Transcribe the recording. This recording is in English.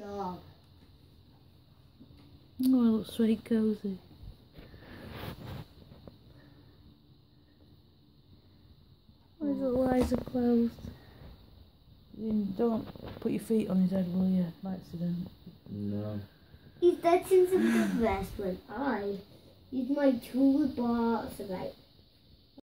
job. Oh, it looks really cozy. Why is little eyes are closed? You don't put your feet on his head, will you, by accident? No. He's dead since the best one. I use my toolbox right